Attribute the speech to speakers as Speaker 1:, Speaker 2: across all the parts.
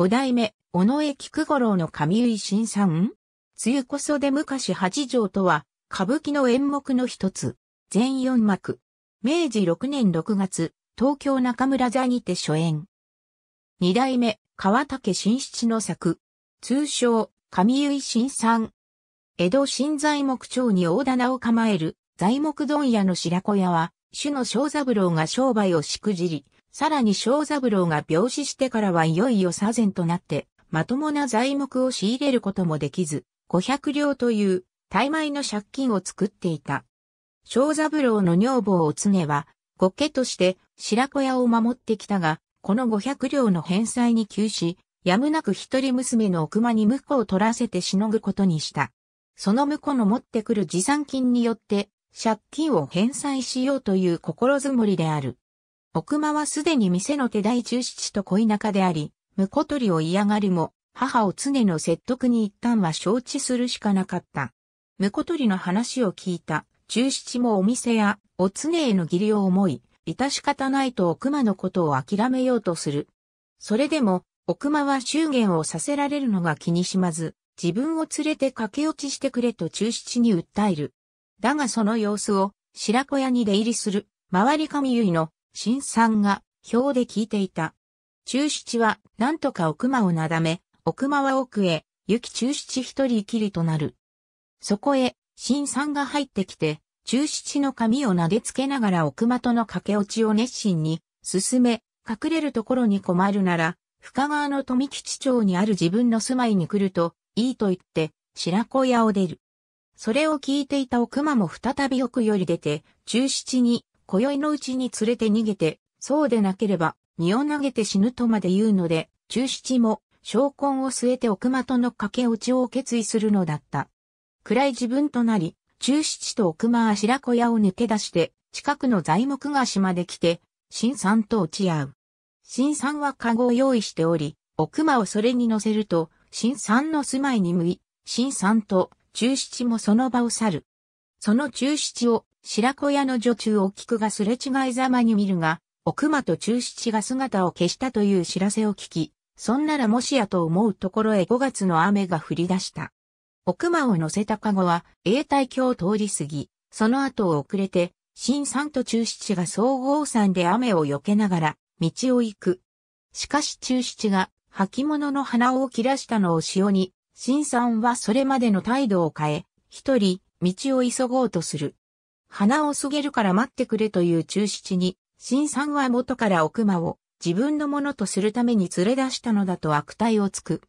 Speaker 1: 五代目、尾上菊五郎の上井新さん？梅雨こそで昔八条とは、歌舞伎の演目の一つ。全四幕。明治六年六月、東京中村座にて初演。二代目、川竹新七の作。通称、上井新さん。江戸新材木町に大棚を構える材木問屋の白子屋は、主の小三郎が商売をしくじり、さらに小三郎が病死してからはいよいよ左前となって、まともな材木を仕入れることもできず、500両という大枚の借金を作っていた。小三郎の女房を常は、御家として白子屋を守ってきたが、この500両の返済に窮し、やむなく一人娘の奥間に婿を取らせてしのぐことにした。その婿の持ってくる持参金によって借金を返済しようという心づもりである。奥間はすでに店の手代中七と恋仲であり、婿取りを嫌がるも、母を常の説得に一旦は承知するしかなかった。婿取りの話を聞いた中七もお店やお常への義理を思い、致し方ないと奥間のことを諦めようとする。それでも、奥間は祝言をさせられるのが気にしまず、自分を連れて駆け落ちしてくれと中七に訴える。だがその様子を白子屋に出入りする周り神結の新さんが表で聞いていた。中七は何とか奥間をなだめ、奥間は奥へ、行き中七一人きりとなる。そこへ、新さんが入ってきて、中七の髪を撫でつけながら奥間との駆け落ちを熱心に進め、隠れるところに困るなら、深川の富吉町にある自分の住まいに来るといいと言って、白子屋を出る。それを聞いていた奥間も再び奥より出て、中七に、今宵のうちに連れて逃げて、そうでなければ、身を投げて死ぬとまで言うので、中七も、証拠を据えて奥間との駆け落ちを決意するのだった。暗い自分となり、中七と奥間は白子屋を抜け出して、近くの材木ヶ島で来て、新さんと落ち合う。新さんは籠を用意しており、奥間をそれに乗せると、新さんの住まいに向い、新さんと中七もその場を去る。その中七を白子屋の女中を聞くがすれ違いざまに見るが、奥間と中七が姿を消したという知らせを聞き、そんならもしやと思うところへ5月の雨が降り出した。奥間を乗せた籠は永代橋を通り過ぎ、その後を遅れて、新三と中七が総合山で雨を避けながら道を行く。しかし中七が履物の鼻を切らしたのを潮に新さんはそれまでの態度を変え、一人、道を急ごうとする。花をすげるから待ってくれという中七に、新さんは元から奥間を自分のものとするために連れ出したのだと悪態をつく。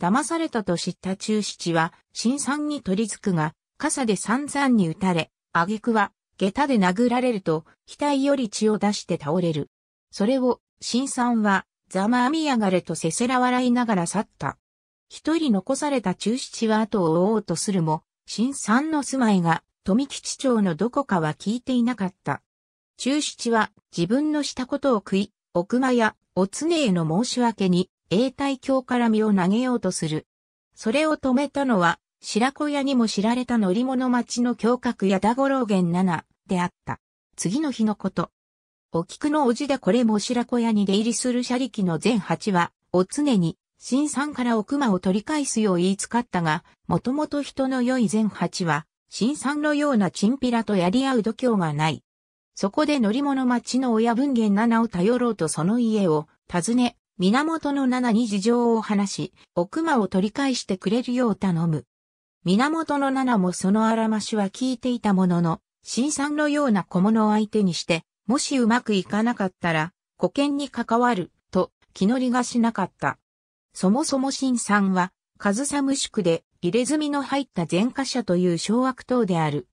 Speaker 1: 騙されたと知った中七は、新さんに取り付くが、傘で散々に撃たれ、挙句は、下駄で殴られると、額より血を出して倒れる。それを、新さんは、ざまあみやがれとせせら笑いながら去った。一人残された中七は後を追おうとするも、新三の住まいが富吉町のどこかは聞いていなかった。中七は自分のしたことを食い、奥間やお常への申し訳に永代橋から身を投げようとする。それを止めたのは、白子屋にも知られた乗り物町の胸郭や田五郎源七であった。次の日のこと。お菊のおじでこれも白子屋に出入りする車力の全八は、お常に新さんから奥間を取り返すよう言いつかったが、もともと人の良い前八は、新さんのようなチンピラとやり合う度胸がない。そこで乗り物町の親文言七を頼ろうとその家を訪ね、源の七に事情を話し、奥間を取り返してくれるよう頼む。源の七もそのあらましは聞いていたものの、新さんのような小物を相手にして、もしうまくいかなかったら、保険に関わる、と気乗りがしなかった。そもそも新さんは、上総宿で入れ墨の入った前科者という小悪党である。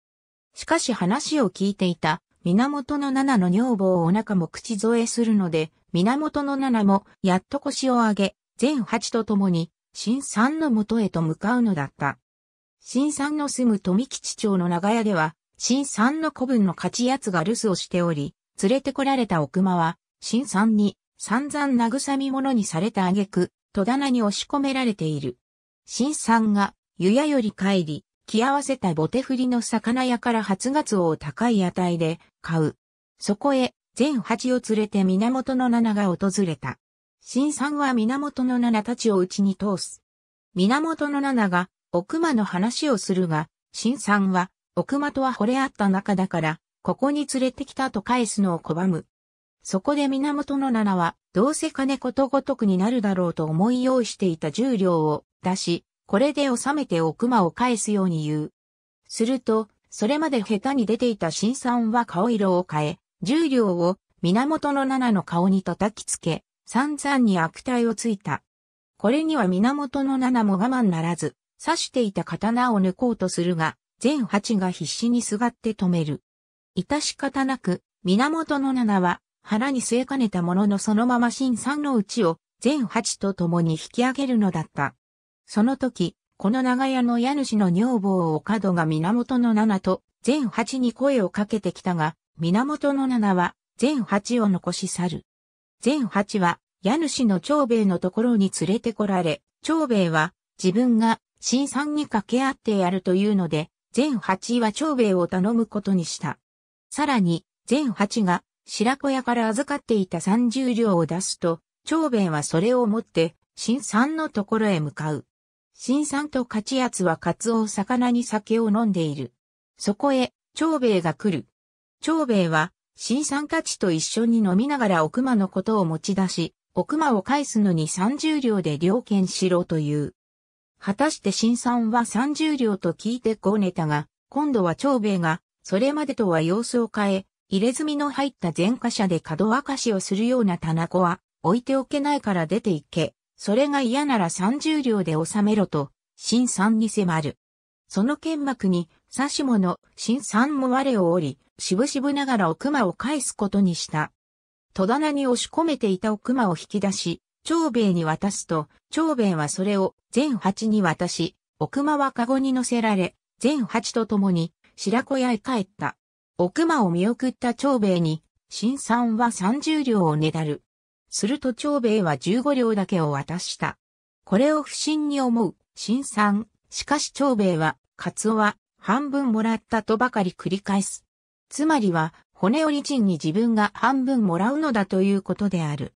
Speaker 1: しかし話を聞いていた源の七の女房をお腹も口添えするので、源の七もやっと腰を上げ、全八と共に新三の元へと向かうのだった。新三の住む富吉町の長屋では、新三の子分の勝ち奴が留守をしており、連れてこられた奥間は、新三に散々慰み者にされた挙句、戸棚に押し込められている。新さんが、湯屋より帰り、気合わせたボテ振りの魚屋から初月を高い値で買う。そこへ、全八を連れて源の七が訪れた。新さんは源の七たちを内に通す。源の七が奥間の話をするが、新さんは奥間とは惚れ合った仲だから、ここに連れてきたと返すのを拒む。そこで源の七は、どうせ金ことごとくになるだろうと思い用意していた重量を出し、これで収めて奥間を返すように言う。すると、それまで下手に出ていた新さんは顔色を変え、重量を源の七の顔に叩きつけ、散々に悪態をついた。これには源の七も我慢ならず、刺していた刀を抜こうとするが、全八が必死にすがって止める。致し方なく、源の七は腹に据えかねたもののそのまま新三の内を全八と共に引き上げるのだった。その時、この長屋の家主の女房を角が源の七と全八に声をかけてきたが、源の七は全八を残し去る。全八は家主の長兵衛のところに連れてこられ、長兵衛は自分が新さんに掛け合ってやるというので、全八は長兵衛を頼むことにした。さらに、全八が白子屋から預かっていた三十両を出すと、長兵衛はそれを持って新さんのところへ向かう。新さんと勝奴はカツオを魚に酒を飲んでいる。そこへ、長兵衛が来る。長兵衛は、新さんたちと一緒に飲みながら奥間のことを持ち出し、奥間を返すのに30両で料金しろという。果たして新さんは30両と聞いてこうねたが、今度は長兵衛が、それまでとは様子を変え、入れ墨の入った前科者で角沸かしをするような棚子は、置いておけないから出て行け。それが嫌なら30両で収めろと、新さんに迫る。その剣幕に、刺し物、新さんも我を折り、しぶしぶながら奥間を返すことにした。戸棚に押し込めていた奥間を引き出し、長兵衛に渡すと、長兵衛はそれを全八に渡し、奥間は籠に乗せられ、全八と共に白子屋へ帰った。奥間を見送った長兵衛に、新さんは30両をねだる。すると長兵衛は15両だけを渡した。これを不審に思う、新さん。しかし長兵衛は、カツオは半分もらったとばかり繰り返す。つまりは、骨折り賃に自分が半分もらうのだということである。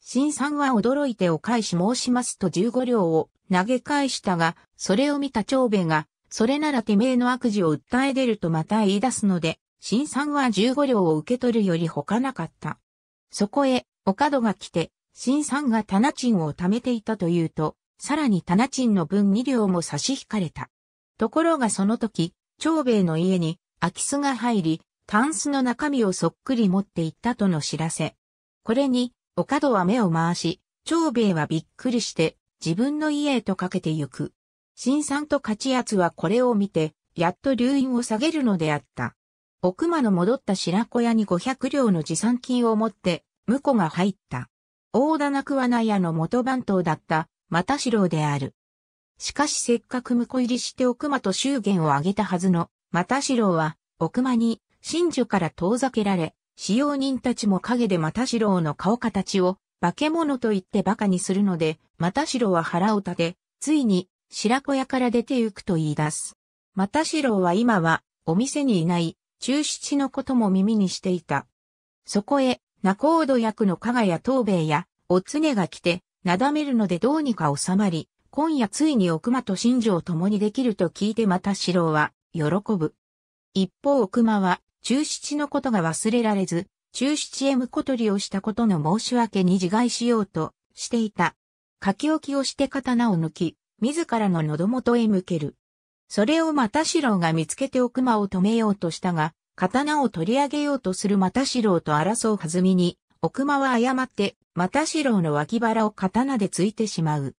Speaker 1: 新さんは驚いてお返し申しますと15両を投げ返したが、それを見た長兵衛が、それならてめえの悪事を訴え出るとまた言い出すので、新さんは15両を受け取るより他なかった。そこへ、お角が来て、新さんが棚賃を貯めていたというと、さらに棚賃の分2両も差し引かれた。ところがその時、長兵衛の家に空き巣が入り、タンスの中身をそっくり持っていったとの知らせ。これに、お角は目を回し、長兵衛はびっくりして、自分の家へとかけてゆく。新さんと勝奴はこれを見て、やっと留飲を下げるのであった。奥間の戻った白子屋に500両の持参金を持って、婿が入った。大棚桑名屋の元番頭だった又四郎である。しかしせっかく婿入りして奥間と祝言を挙げたはずの又四郎は奥間に真珠から遠ざけられ、使用人たちも影で又四郎の顔形を化け物と言って馬鹿にするので、又四郎は腹を立て、ついに白子屋から出て行くと言い出す。又四郎は今はお店にいない中七のことも耳にしていた。そこへ仲人役の加賀谷東兵衛や、おつねが来て、なだめるのでどうにか収まり、今夜ついに奥間と新庄共にできると聞いてまた四郎は、喜ぶ。一方奥間は、中七のことが忘れられず、中七へ婿取りをしたことの申し訳に自害しようとしていた。書き置きをして刀を抜き、自らの喉元へ向ける。それをまた四郎が見つけて奥間を止めようとしたが、刀を取り上げようとする又四郎と争う弾みに、奥間は誤って、又四郎の脇腹を刀で突いてしまう。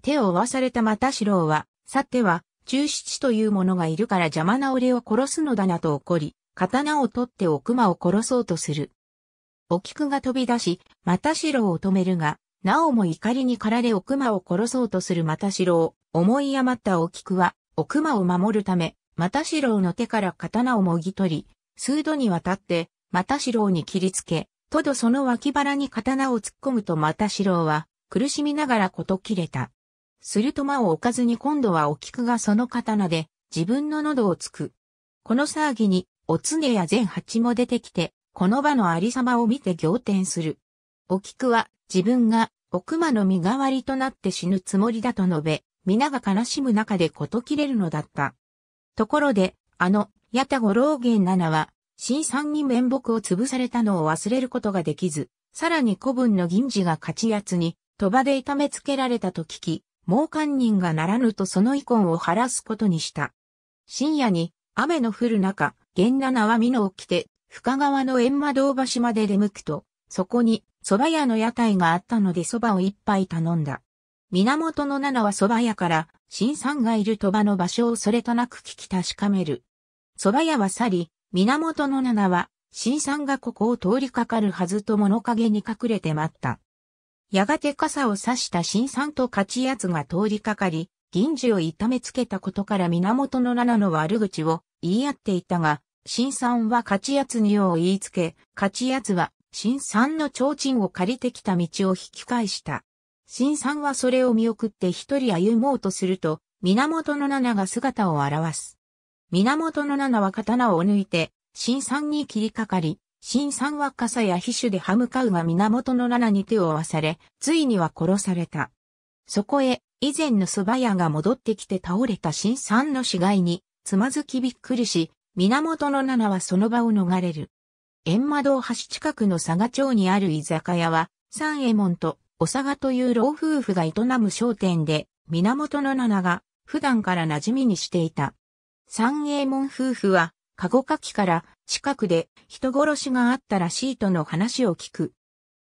Speaker 1: 手を負わされた又四郎は、さては、中七という者がいるから邪魔な俺を殺すのだなと怒り、刀を取って奥間を殺そうとする。お菊が飛び出し、又四郎を止めるが、なおも怒りに駆られ奥間を殺そうとする又四郎、思い余ったお菊は、奥間を守るため、又四郎の手から刀をもぎ取り、数度にわたって、又四郎に切りつけ、とどその脇腹に刀を突っ込むと又四郎は、苦しみながらこと切れた。すると間を置かずに今度はお菊がその刀で、自分の喉を突く。この騒ぎに、おつねや全八も出てきて、この場のありさまを見て仰天する。お菊は、自分が、奥間の身代わりとなって死ぬつもりだと述べ、皆が悲しむ中でこと切れるのだった。ところで、あの、八田五郎源七は、新三に面目を潰されたのを忘れることができず、さらに古文の銀次が勝ち奴に、鳥羽で痛めつけられたと聞き、猛堪忍がならぬとその遺恨を晴らすことにした。深夜に、雨の降る中、源七は美濃を着て、深川の閻魔道橋まで出向くと、そこに、蕎麦屋の屋台があったので蕎麦を一杯頼んだ。源の七は蕎麦屋から、新さんがいる鳥羽の場所をそれとなく聞き確かめる。蕎麦屋は去り、源の七は、新さんがここを通りかかるはずと物陰に隠れて待った。やがて傘を差した新さんと勝ち奴が通りかかり、銀次を痛めつけたことから源の七の悪口を言い合っていたが、新さんは勝ち奴にを言いつけ、勝ち奴は新さんの提灯を借りてきた道を引き返した。新さんはそれを見送って一人歩もうとすると、源の七が姿を現す。源の七は刀を抜いて、新さんに切りかかり、新さんは傘や皮種で歯向かうが源の七に手を合わされ、ついには殺された。そこへ、以前の蕎麦屋が戻ってきて倒れた新さんの死骸に、つまずきびっくりし、源の七はその場を逃れる。閻魔道橋近くの佐賀町にある居酒屋は、三右衛門とお佐賀という老夫婦が営む商店で、源の七が普段から馴染みにしていた。三右衛門夫婦は、カゴカキから近くで人殺しがあったらしいとの話を聞く。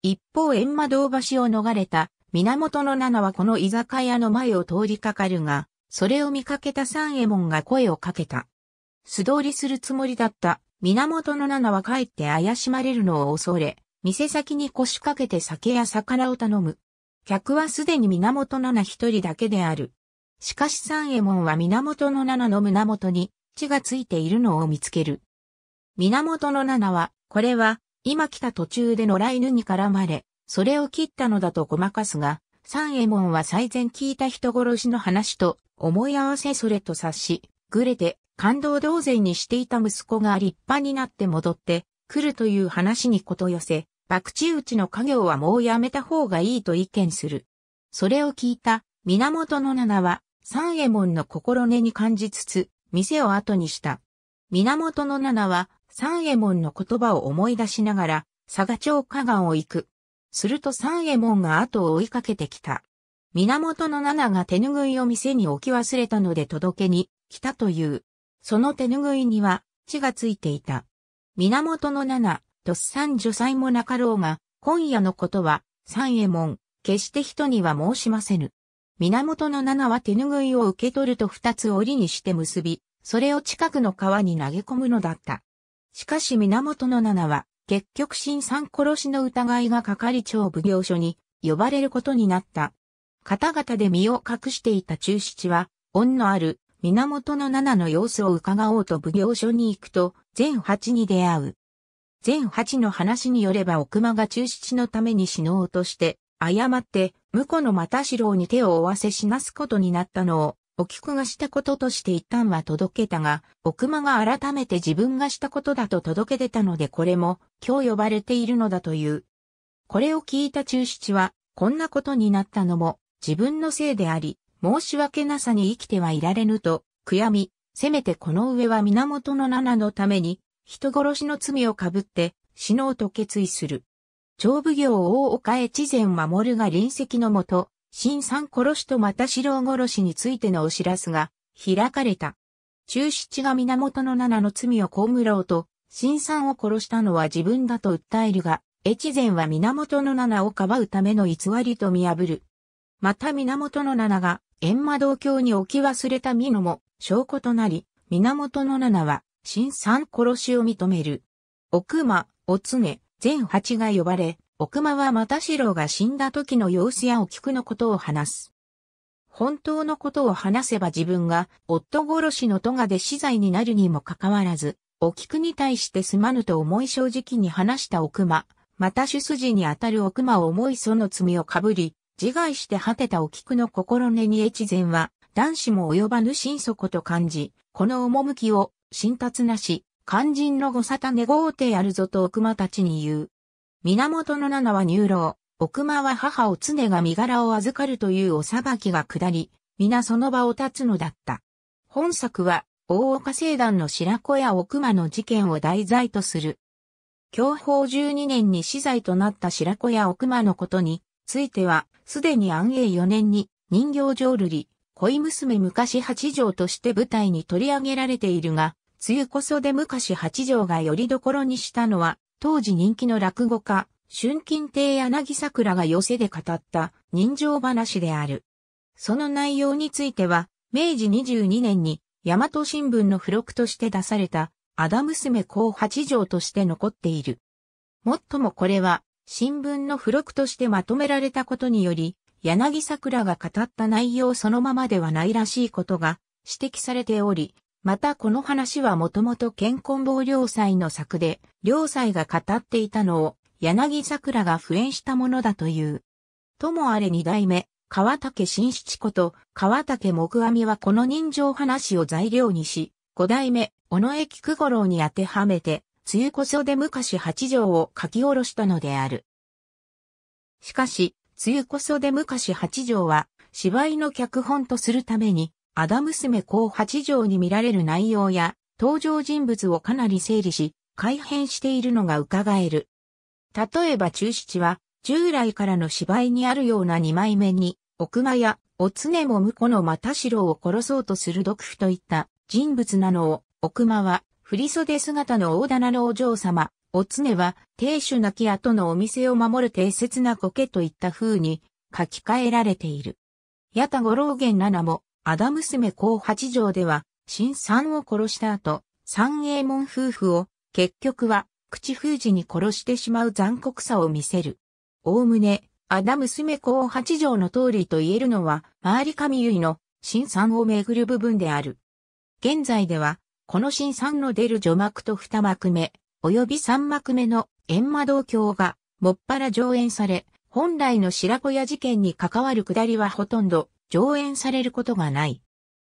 Speaker 1: 一方閻魔道橋を逃れた源の七はこの居酒屋の前を通りかかるが、それを見かけた三右衛門が声をかけた。素通りするつもりだった源の七は帰って怪しまれるのを恐れ、店先に腰掛けて酒や魚を頼む。客はすでに源七一人だけである。しかし三右衛門は源の七の胸元に血がついているのを見つける。源の七は、これは、今来た途中で野良犬に絡まれ、それを切ったのだとごまかすが、三右衛門は最前聞いた人殺しの話と思い合わせそれと察し、ぐれて感動同然にしていた息子が立派になって戻って来るという話にこと寄せ、博打打ちの家業はもうやめた方がいいと意見する。それを聞いた源の七は三右衛門の心根に感じつつ、店を後にした。源の七は三右衛門の言葉を思い出しながら、佐賀町河岸を行く。すると三右衛門が後を追いかけてきた。源の七が手拭いを店に置き忘れたので届けに来たという。その手拭いには血がついていた。源の七、とっさん女才もなかろうが、今夜のことは、三右衛門、決して人には申しませぬ。源の七は手拭いを受け取ると二つ折りにして結び、それを近くの川に投げ込むのだった。しかし源の七は、結局新三殺しの疑いが係長奉行所に呼ばれることになった。方々で身を隠していた中七は、恩のある源の七の様子を伺おうと奉行所に行くと、全八に出会う。全八の話によれば奥間が中七のために死のうとして、誤って、婿の又四郎に手を負わせ死なすことになったのを、お菊がしたこととして一旦は届けたが、奥間が改めて自分がしたことだと届け出たのでこれも、今日呼ばれているのだという。これを聞いた中七は、こんなことになったのも、自分のせいであり、申し訳なさに生きてはいられぬと、悔やみ、せめてこの上は源の七のために、人殺しの罪をかぶって、死のうと決意する。長奉行大岡越前守が臨席のもと、新三殺しとまた四郎殺しについてのお知らすが開かれた。中七が源の七の罪を被ろうと、新三を殺したのは自分だと訴えるが、越前は源の七をかばうための偽りと見破る。また源の七が閻魔道教に置き忘れた美濃も証拠となり、源の七は新三殺しを認める。奥間、おつね、全八が呼ばれ、奥間は又四郎が死んだ時の様子やお菊のことを話す。本当のことを話せば自分が夫殺しの咎で死罪になるにもかかわらず、お菊に対してすまぬと思い正直に話した奥間、また主筋にあたる奥間を思いその罪をかぶり、自害して果てたお菊の心根に越前は、男子も及ばぬ心底と感じ、この趣を、新達なし、肝心のご沙汰願うてやるぞと奥間たちに言う。源の七は入牢、奥間は母を常が身柄を預かるというお裁きが下り、皆その場を立つのだった。本作は、大岡聖団の白子や奥間の事件を題材とする。享保12年に死罪となった白子や奥間のことについては、すでに安永4年に人形浄瑠璃、恋娘昔八条として舞台に取り上げられているが、梅雨こそで昔八条がよりどころにしたのは、当時人気の落語家、春金亭柳桜が寄せで語った人情話である。その内容については、明治22年に大和新聞の付録として出された、アダ娘公八条として残っている。もっともこれは、新聞の付録としてまとめられたことにより、柳桜が語った内容そのままではないらしいことが指摘されており、またこの話はもともと健康坊良妻の作で、良妻が語っていたのを柳桜が普演したものだという。ともあれ二代目、川竹新七子と川竹木阿弥はこの人情話を材料にし、五代目、小野江菊五郎に当てはめて、梅雨こそで昔八条を書き下ろしたのである。しかし、梅雨こそで昔八条は、芝居の脚本とするために、アダ娘公八条に見られる内容や、登場人物をかなり整理し、改変しているのが伺える。例えば中七は、従来からの芝居にあるような二枚目に、奥間や、おつねも婿の又城を殺そうとする毒婦といった人物なのを、奥間は、振袖姿の大棚のお嬢様、おつねは、亭主亡き後のお店を守る定説な苔といった風に書き換えられている。八田五郎源七も、アダ娘公八条では、新三を殺した後、三英門夫婦を、結局は、口封じに殺してしまう残酷さを見せる。おおむね、アダ娘公八条の通りと言えるのは、周り神結の新三をめぐる部分である。現在では、この新三の出る序幕と二幕目、及び三幕目の閻魔道教がもっぱら上演され、本来の白子屋事件に関わるくだりはほとんど上演されることがない。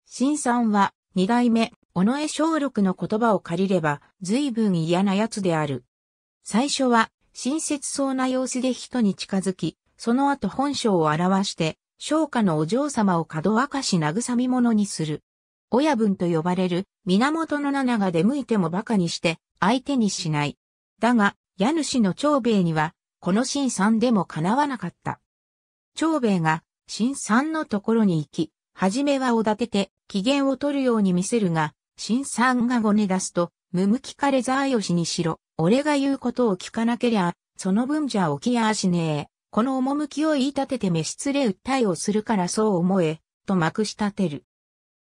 Speaker 1: 新さんは二代目、尾上小六の言葉を借りれば随分嫌な奴である。最初は親切そうな様子で人に近づき、その後本性を表して、商家のお嬢様を角明かし慰み者にする。親分と呼ばれる源の七が出向いても馬鹿にして相手にしない。だが、家主の長兵衛には、この新さんでも叶わなかった。長兵衛が、新さんのところに行き、はじめはおだてて、機嫌を取るように見せるが、新さんがごね出すと、むむきかれざあよしにしろ、俺が言うことを聞かなけりゃ、その分じゃ起きやしねえ。この趣を言い立てて召失礼訴えをするからそう思え、とまくし立てる。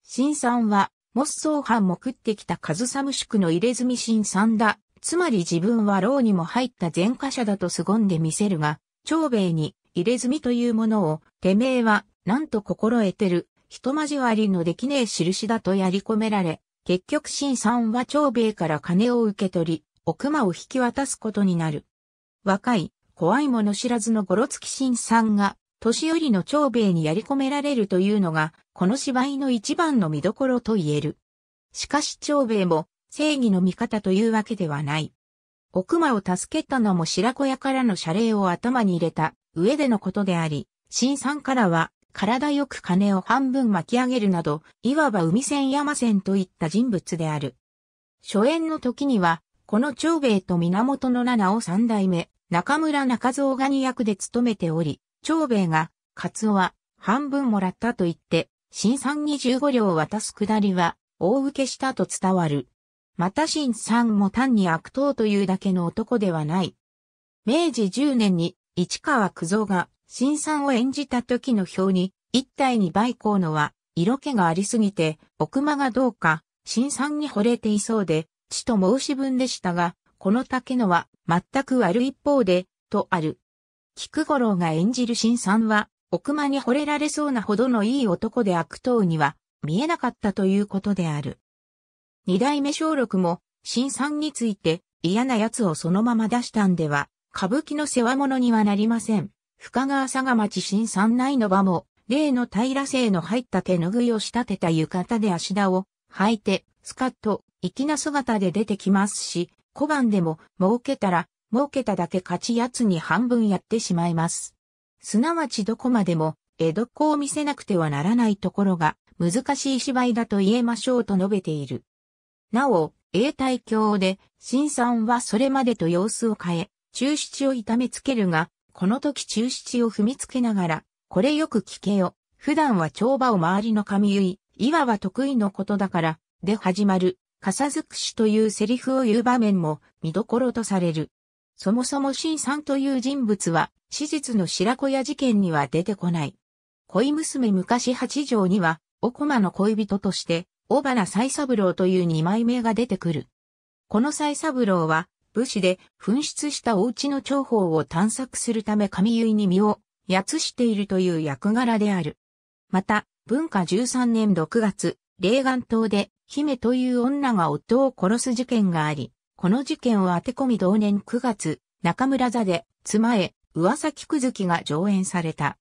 Speaker 1: 新さんは、モッソー藩も食ってきた上総宿の入れ墨新さんだ。つまり自分は牢にも入った前科者だと凄んでみせるが、長兵衛に入れ墨というものを、てめえは、なんと心得てる、人交わりのできねえ印だとやり込められ、結局新さんは長兵衛から金を受け取り、奥間を引き渡すことになる。若い、怖いもの知らずのゴロツキ新さんが、年寄りの長兵衛にやり込められるというのが、この芝居の一番の見どころと言える。しかし長兵衛も正義の味方というわけではない。奥間を助けたのも白子屋からの謝礼を頭に入れた上でのことであり、新さんからは体よく金を半分巻き上げるなど、いわば海線山線といった人物である。初演の時には、この長兵衛と源の七を三代目、中村中蔵ガニ役で務めており、長兵衛が、カツオは半分もらったと言って、新三に15両渡すくだりは、大受けしたと伝わる。また新三も単に悪党というだけの男ではない。明治10年に市川九蔵が新三を演じた時の表に、一体に倍光のは色気がありすぎて、奥間がどうか、新三に惚れていそうで、血と申し分でしたが、この竹のは全く悪一方で、とある。菊五郎が演じる新さんは、奥間に惚れられそうなほどのいい男で悪党には見えなかったということである。二代目小六も、新さんについて嫌な奴をそのまま出したんでは、歌舞伎の世話物にはなりません。深川佐賀町新三内の場も、例の平製の入った手拭いを仕立てた浴衣で足田を履いて、スカッと、粋な姿で出てきますし、小判でも儲けたら、儲けただけ勝ちやつに半分やってしまいます。すなわちどこまでも江戸っ子を見せなくてはならないところが難しい芝居だと言えましょうと述べている。なお、永代教で、新さんはそれまでと様子を変え、中七を痛めつけるが、この時中七を踏みつけながら、これよく聞けよ。普段は帳場を周りの神結い、いわば得意のことだから、で始まる、笠尽くしというセリフを言う場面も見どころとされる。そもそも新さんという人物は、史実の白子屋事件には出てこない。恋娘昔八条には、お駒の恋人として、小花斎三郎という二枚目が出てくる。この斎三郎は、武士で紛失したお家の重宝を探索するため神結に身をやつしているという役柄である。また、文化13年6月、霊岩島で姫という女が夫を殺す事件があり、この事件を当て込み同年9月、中村座で妻へ噂木くずきが上演された。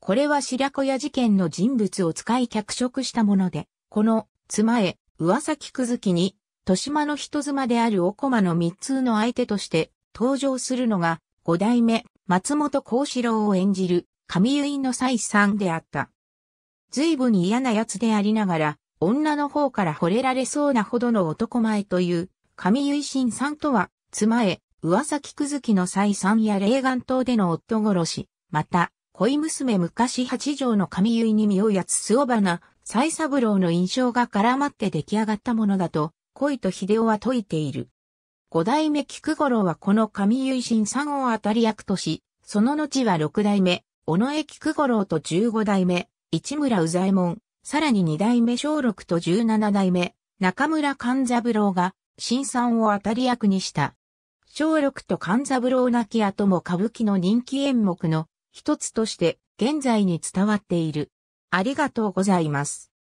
Speaker 1: これは白子屋事件の人物を使い脚色したもので、この妻へ、噂木くずきに、豊島の人妻であるお駒の三通の相手として登場するのが、五代目、松本幸四郎を演じる、神結の妻さんであった。随分嫌な奴でありながら、女の方から惚れられそうなほどの男前という、神結新さんとは、妻へ、噂木くずきの妻さんや霊岩島での夫殺し、また、恋娘昔八条の神結に身をやつすおばな、蔡三郎の印象が絡まって出来上がったものだと、恋と秀夫は説いている。五代目菊五郎はこの上結新三を当たり役とし、その後は六代目、尾上菊五郎と十五代目、市村宇左衛門、さらに二代目小六と十七代目、中村勘三郎が、新三を当たり役にした。小六と勘三郎亡き後も歌舞伎の人気演目の一つとして現在に伝わっている。ありがとうございます。